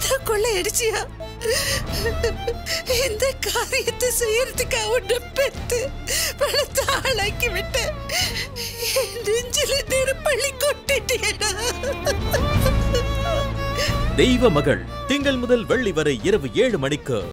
நான் கொள்ளையடிச்சியா இந்த காரியத்தை செய்யறதுக்கு உன்னை பெத்து பணத்தை ஆளாக்கி விட்டு என் நெஞ்சில நெருப்பள்ளி கொட்டிட்டேனா தெய்வ மகள் திங்கள் முதல் வெள்ளி வரை இரவு ஏழு மணிக்கு